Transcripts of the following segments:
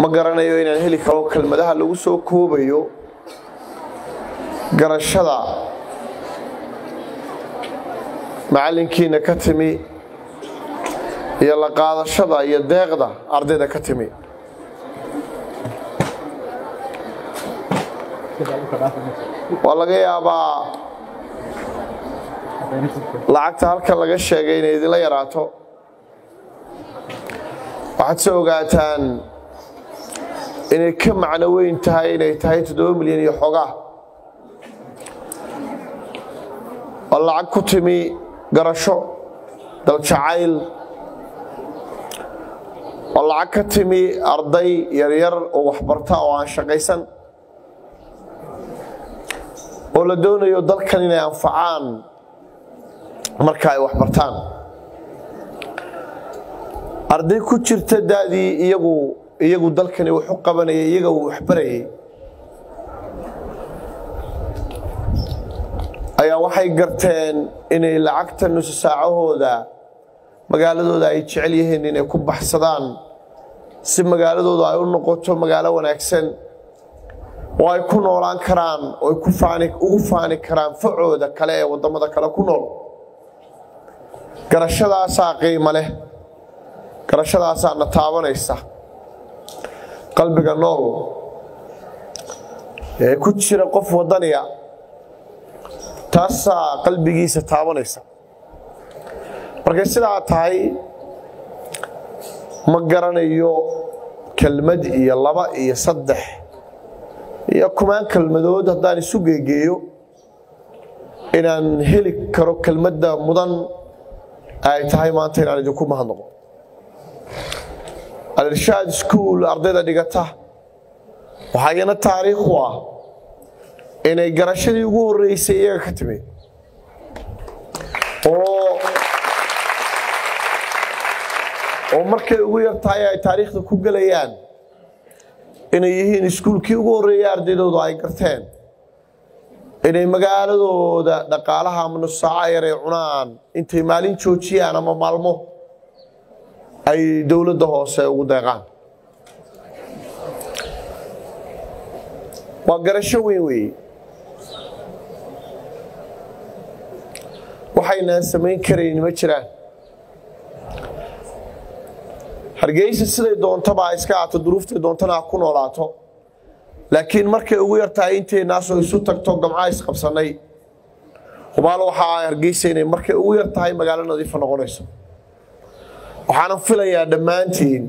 ma garanayo inaan heli karo kelmadaha lagu soo koobayo garashada. Macallinkiina ka timi iyo la qaadashada iyo deeqda ardayda ka timi. Waa laga yaabaa lacagta halkan laga sheegay inay idinla yaraato. Waxaad se ogaataan inay ka macno weyn tahay inay tahay toddoba milyan iyo xogaa oo lacag ku timi garasho daljacayl oo lacag ka timi arday yaryar oo waxbarta oo aan shaqaysan. Oo la doonayo dalkan inay anfacaan marka ay waxbartaan. Arday ku jirta daadii iyagu iyagu dalkani wax u qabanayay iyaga uu waxbarayay. Ayaa waxay garteen inay lacagta nusu saacahooda magaaladooda ay jecel yihiin inay ku baxsadaan. Si magaaladooda ay u noqoto magaalo wanaagsan oo ay ku noolaan karaan oo ay ku faani ugu faani karaan facooda kale ee waddamada kale ku nool. Garashadaasaa qiimo leh. Garashadaasaa na taabanaysa qalbiga nool ee ku jira qof waddaniya taasaa qalbigiisa taabanaysa. Markay sidaa tahay ma garanayo kelmad iyo laba iyo saddex iyo kumaan kelmadood haddaan isu geegeeyo inaan heli karo kelmadda mudan ay tahay maanta inaan idinku mahadnaqo alirshaad iskuol ardayda dhigata. Waxaa iyana taariikhu ah inay garashadii ugu horreysay iyaga ka timid. Oo markay ugu yar tahay ay taariikhda ku gelayaan inay yihiin iskuulkii ugu horreeyay ardaydoodu ay garteen. Inay magaaladooda dhaqaalaha ama nusaaco yar ay cunaan intay maalin joojiyaan ama maalmo ay dowladda hoose ugu deeqaan waa garasho weyn weeye waxaynaan samayn karayn ma jiraan hargeysa siday doontaba iska aato duruuftay doontana ha ku noolaato laakiin markay ugu yartahay intaynaasoo isu tagto gamca isqabsannay hubaal waxa ay hargeysa inay markay ugu yar tahay magaalo nadiifa noqonayso waxaanan filayaa dhammaantiin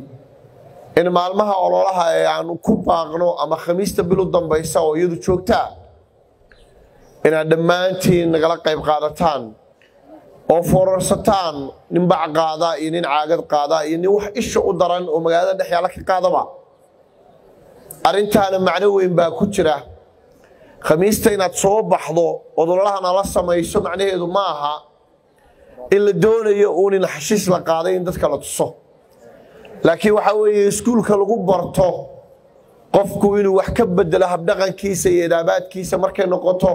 in maalmaha ololaha ee aanu ku baaqno ama khamiista bil u dambaysa oo iyadu joogtaa inaad dhammaantiin nagala qayb qaadataan oo foorarsataan nin bac qaada iyo nin caagad qaada iyo nin wax isha u daran oo magaalada dhex ka qaadaba. Arrintaana macno weyn baa ku jira. Khamiista inaad soo baxdo odololaha nala samayso macnaheedu ma aha in la doonayo uun in xashiis la qaaday in dadka la tuso. Laakiin waxaa weeye iskuulka lagu barto qofku inuu wax ka bedelo habdhaqankiisa iyo idaabaadkiisa markay noqoto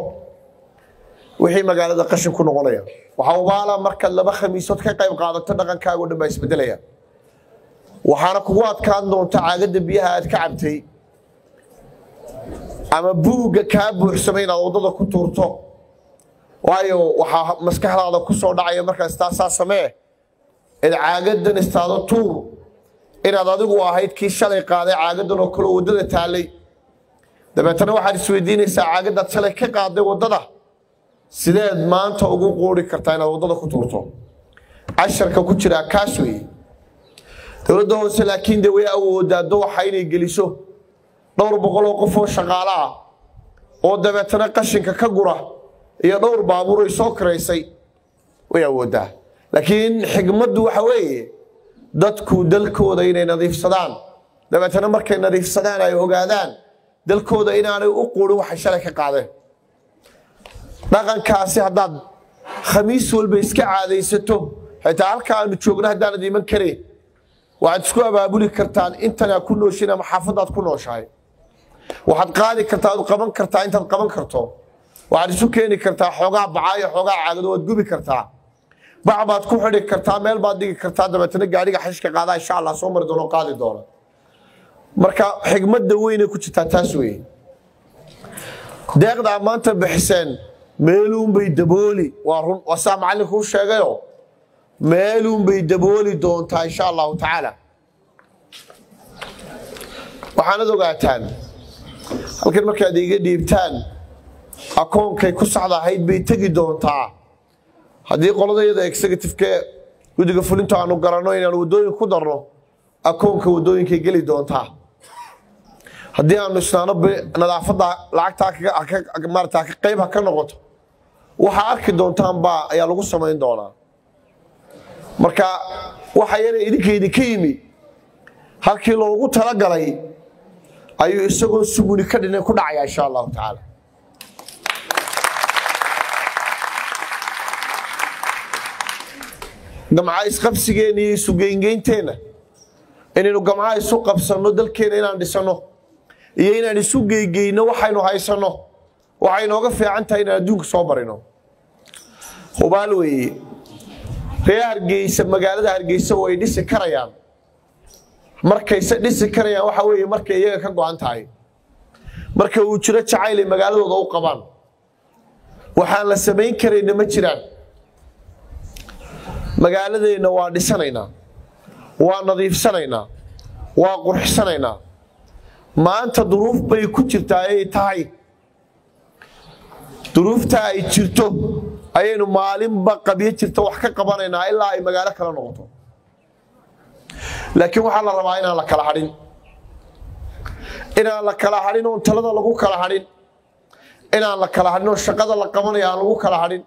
wixii magaalada qashin ku noqonaya. Waxaa ubaala markaad laba khamiisood ka qayb qaadato dhaqankaago dhan baa isbedelaya waxaana kugu adkaan doonta caagadda biyaha aad ka cabtay ama buugga kaa buuxsamay inaad waddada ku tuurto waayo waxaa maskaxdaada ku soo dhacaya markaas taasaa samee. Id caagadan istaado tuur. Inaad adigu ahayd kii shalay qaaday caagadan oo kaleo waddada taallay. Dabeetana waxaad isweydiinaysaa caagadaad shalay ka qaaday waddada. Sideed maanta ugu quuri kartaa inaad waddada ku tuurto. Casharka ku jiraa kaas weeye dowladda hoose laakiin de way awoodaa dowaxa inay geliso. Dhowr boqoloo qof oo shaqaalo ah oo dabeetana qashinka ka gura iyo dhowr baabuur ay soo karaysay way awoodaa. Laakiin xigmaddu waxa weeye dadku dalkooda inay nadiifsadaan. Dabeetana markay nadiifsadaan ay ogaadaan dalkooda inaanay u quurin waxay shalay ka qaadeen. Dhaqankaasi haddaad khamiis walba iska caadaysato xitaa halka aanu joogno haddaanad iman karayn waxaad isku abaabuli kartaan intanaa ku nooshin ama xaafadaad ku nooshahay. Waxaad qaadi kartaa ad qaban kartaa intaad qaban karto waxaad isu keeni kartaa xoogaa bacaayo xoogaa caagado waad gubi kartaa. Bac baad ku xidhi kartaa meel baad dhigi kartaa dabeetana gaadhiga xashka qaadaa insha allah soo mari doono qaadi doona marka xigmadda weynay ku jirtaa taas weeye. Deeqdaa maanta bixiseen meeluunbay dabooli. Waa run waa saa macallinka u sheegayo meeluunbay dabooli doontaa insha allahu tacaala. Waxaanad ogaataan halkan markaad iga dhiibtaan akoonkay ku saxda ahayd bay tegi doontaa. Haddii qoladayada executiveke guddiga fulinta aanu garanno inaan waddooyin ku darno akoonka waddooyinkay geli doontaa. Haddii aanu isnaano nadaafadda lacagtaa maarata qayb ha ka noqoto waxaa arki doontaanbaa ayaa lagu samayn doonaa. Marka waxa yana idinka idinka yimi halkii loogu talagalay ayuu isagoo sumuni ka dhina ku dhacaya insha allahu tacaala gamca isqabsigeenna iyo isugeyngeynteena inaynu gamcaha isu qabsanno dalkeena inaan dhisanno iyo inaan isu geygeyno waxaynu haysanno. Waxay nooga fiican tahay inaan adduunka soo barino hubaal weeye ree hargeysa magaalada hargeysa way dhisi karayaan. Markayse dhisi karayaan waxa weeye markay iyaga ka go-an tahay. Marka uu jiro jacaylay magaaladooda u qabaan. Waxaan la samayn karayna ma jiraan magaaladeenna waa dhisanaynaa. Waa nadiifsanaynaa. Waa qurxsanaynaa. Maanta duruuf bay ku jirtaa ayay tahay. Duruufta ay jirto ayaynu maalinba qabyo jirta wax ka qabanaynaa ilaa ay magaalo kala noqoto. Laakiin waxaa la rabaa inaan la kala hadhin. Inaan la kala hadhin oon talada lagu kala hadhin. Inaan la kala hadhin oo shaqada la qabanaya aan lagu kala hadhin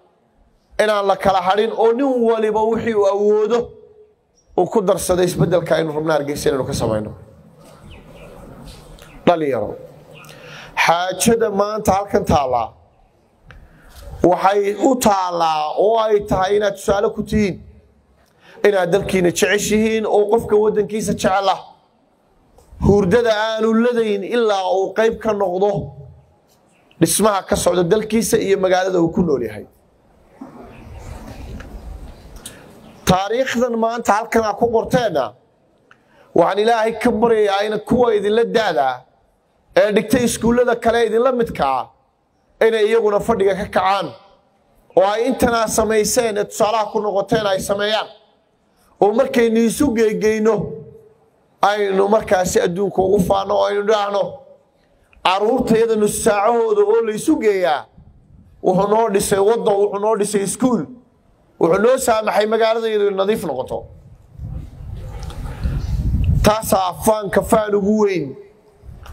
inaan la kala hadhin oo nin waliba wixii uu awoodo uu ku darsaday isbeddelka aynu rabna hargeysa inaynu ka samayno. Dhalinyaro xaajada maanta halkan taallaa waxay u taallaa oo ay tahay inaad tusaale ku tihiin inaad dalkiina jeceshihiin oo qofka waddankiisa jecela hurdada aanu ladayn ilaa uu qayb ka noqdo dhismaha ka socda dalkiisa iyo magaalada uu ku nool yahay taariikhdan maanta halkan aa ku qorteenna waxaan ilaahay ka baryayaa in kuwa idinla daadaa ee dhigtay iskuullada kale idinla midkaa inay iyaguna fadhiga ka kacaan. Oo ay intanaa samayseen ee tusaalaha ku noqoteen ay sameeyaan. Oo markaynu isu geegeyno aynu markaasi adduunka ugu faano oo aynu dhaahno caruurtayada nussaacahooda oo laysu geeyaa wuxuu noo dhisay waddan wuxuu noo dhisay iskuul wuxuu noo saamaxay magaaladayadu in nadiif noqoto. Taasaa faanka faan ugu weyn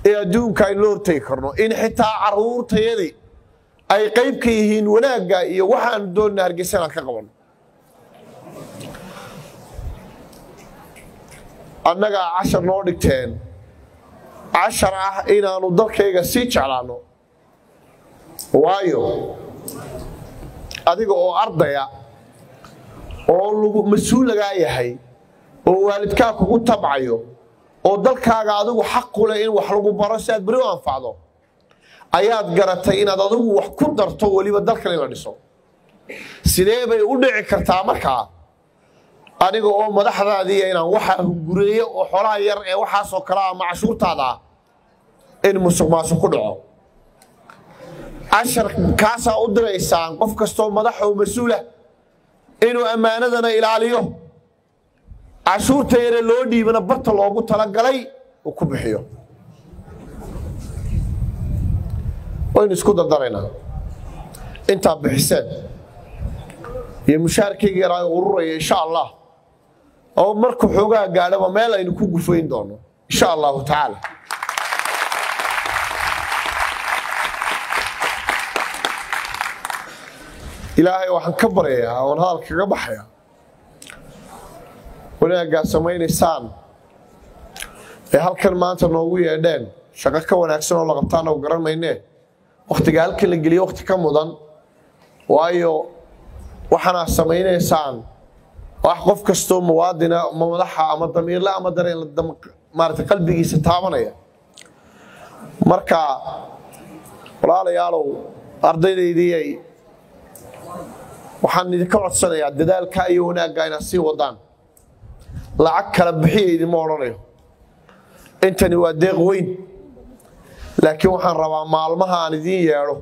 ee adduunka aynu la hortegi karno. In xitaa caruurtayadii ay qayb ka yihiin wanaagga iyo waxaanu doonna hargeysa inaan ka qabanno annagaa cashar noo dhigteen cashar ah inaannu dalkayga sii jeclaanno waayo adiga oo ardaya oo mas'uul lagaa yahay oo waalidkaa kugu tabcayo oo dalkaaga adigu xaqu leh in wax lagu baro si aad beri u anfacdo ayaad garatay inaad adigu wax ku darto weliba dalkan in la dhiso. Sidee bay u dhici kartaa markaa aniga oo madaxdaadiiya inaan waxaa hungureeyo oo xoolaha yar ee waxaasoo kale ah macshuurtaada ah in musuq maasuq ku dhaco. Cashar kaasaa u diraysaan qof kastoo madaxa oo mas'uula inuu ammaanadana ilaaliyo. Cashuurta yare loo dhiibana barta loogu talagalay uu ku bixiyo. Waynu isku dardaraynaa intaa bixiseen. Iyo mushaarkayga yaraa ururaya insha allah oo marka xoogaa gaadhaba meel aynu ku gufayn doono insha allahu tacaala ilaahay waxaan ka baryayaa oon hadal kaga baxaya wanaaggaa samaynaysaan ee halkan maanta noogu yeedheen shaqo ka wanaagsan oo la qabtaana garan maynee wakhtiga halkan la geliyo wakhti ka mudan waayo waxaanaa samaynaysaan. Wax qof kastoo muwaadina ama madaxa ama damiirle ama dareen maarata qalbigiisa taabanaya. Marka walaalayaalow ardaydaydii waxaan idinka codsanayaa dadaalka iyo wanaagga inaad sii wadaan. Lacag kala bixiya idinma odhanayo. Intani waa deeq weyn. Laakiin waxaan rabaa maalmaha aan idiin yeedho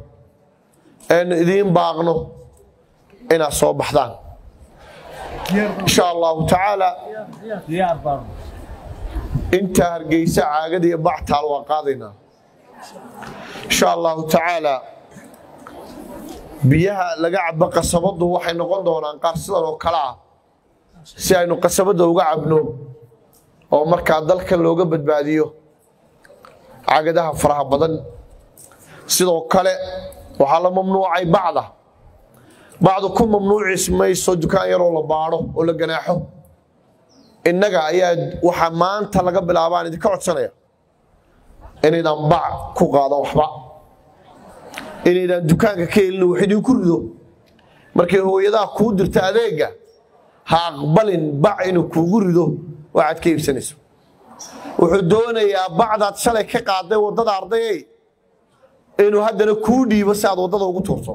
eenu idiin baaqno inaad soo baxdaan. Insha allahu tacaala intaa hargeysa caagada iyo bactaal waa qaadaynaa. Insha allahu tacaala biyaha laga cabo qasabadu waxay noqon doonaan qaar sidan oo kale ah. Si aynu qasabadda uga cabno oo markaa dalkan looga badbaadiyo cagadaha faraha badan. Sidoo kale waxaa la mamnuucay bacda. Bacdu ku mamnuucis mayso dukaan yaroo la baadho oo la ganaaxo. Innaga ayaa waxaa maanta laga bilaabaan idinka codsanaya inaydaan bac ku qaadan waxba inaydaan dukaanka ka helin wax idinku rido. Markay hooyadaha kuu dirta adeega ha aqbalin bac inuu kuugu rido waxaad ka iibsanayso. Wuxuu doonayaa bacdaad shalay ka qaaday waddada ardayey inuu haddana kuu dhiibo si aad waddada ugu tuurto.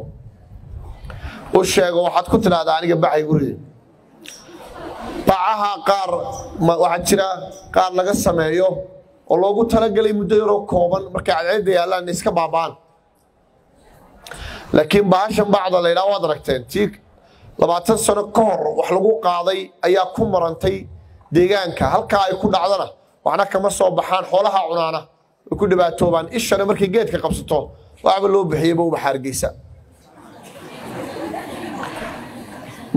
U sheego waxaad ku tidhahdaa aniga baca igu ridi. Bacaha qaar waxaa jira qaar laga sameeyo oo loogu talagelay muddo yaroo kooban markay cadceedda yaallaan iska baaba'an laakiin bahashan bacda la ydhaha waad aragteen tii labaatan sano ka hor wax lagu qaaday ayaa ku marantay deegaanka. Halkaa ay ku dhacdana waxna kama soo baxaan xoolaha cunaana way ku dhibaatoobaan ishana markay geedka qabsato waxba loo bixiyeyba ubaxa hargeysa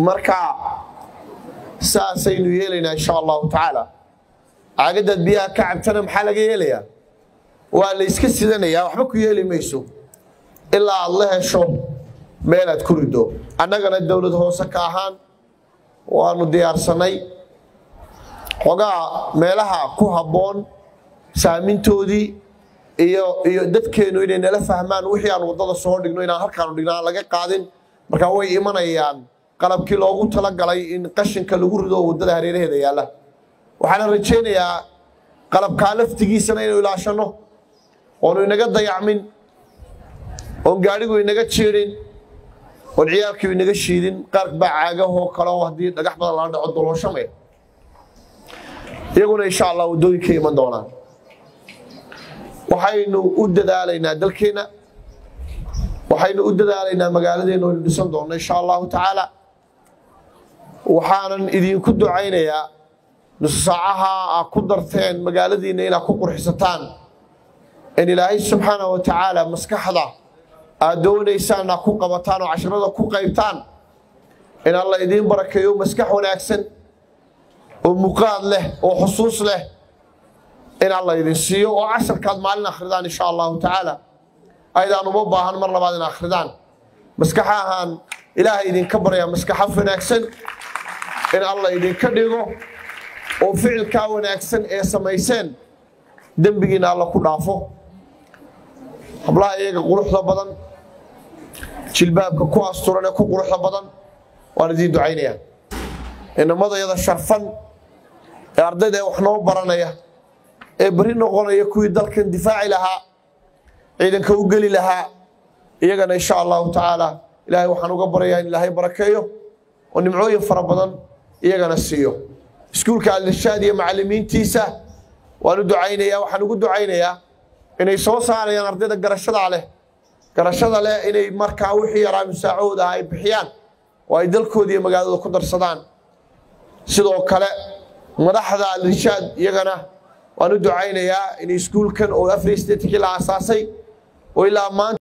marka saasaynu yeelaynaa insha allahu tacaala. Caagadaad biyaha ka cabtana maxaa laga yeelayaa? Waa la yska sidanayaa waxba ku yeeli mayso ilaa aad la hesho meelaad ku rido. Annagana dowlad hoose ka ahaan waanu diyaarsanay xogaa meelaha ku habboon saamintoodii iyo iyo dadkeennu inay nala fahmaan wixii aan waddada soo dhigno inaan halkaanu dhigno aan laga qaadin. Markaa way imanayaan. Qalabkii loogu talagalay in qashinka lagu rido waddada hareeraheeda yaalla. Waxaana rajaynayaa qalabkaa laftigiisana inaynu ilaashanno oonu inaga dayacmin oon gaadhigu inaga jiidhin oon ciyaalkiiu inaga shiidin qaar baa caagahoo kaleo haddii dhagax badan lala dhaco dolooshamaya iyaguna insha allah waddooyinka iman doonaan. Waxaynu u dadaalaynaa dalkeenna waxaynu u dadaalaynaa magaaladeenna oynu dhisan doonno insha allahu tacaala. Waxaanan idinku ducaynayaa nusu saacaha aad ku darteen magaaladiinna inaad ku qurxisataan in ilaahay subxaana wa tacaala maskaxda aad doonaysaan ku qabataan oo casharada ku qaybtaan. In alla idiin barakeeyo maskax wanaagsan oo muqaad leh oo xusuus leh. In alla idin siiyo oo casharkaad maalin akhridaan insha allahu tacaala. Aydaan uma baahan mar labaad in akhridaan. Maskaxahaan ilaahay idinka baryaa maskaxaf wanaagsan. In alla idinka dhigo oo ficilkaa wanaagsan ee samayseen dembigiina alla ku dhaafo. Hablaha iyaga quruxda badan jilbaabka ku asturan ee ku quruxda badan waan idiin ducaynayaa inamadayada sharfan ee ardayda ee wax noo baranaya ee beri noqonaya kuwii dalkan difaaci lahaa ciidanka u geli lahaa iyagana insha allahu tacaala ilaahay waxaan uga baryayaa in ilaahay barakeeyo oo nimcooyin fara badan iyagana siiyo. Iskuulka alirshaad iyo macalimiintiisa waan u ducaynayaa waxaan ugu ducaynayaa inay soo saarayaan ardayda garashada leh garashada leh inay markaa wixii yaraa musaacahooda ah ay bixiyaan oo ay dalkooda iyo ku darsadaan. Sidoo kale madaxda alirshaad iyagana waan u ducaynayaa in iskuulkan oo afar sdeetkii la aasaasay oo ilaa maanta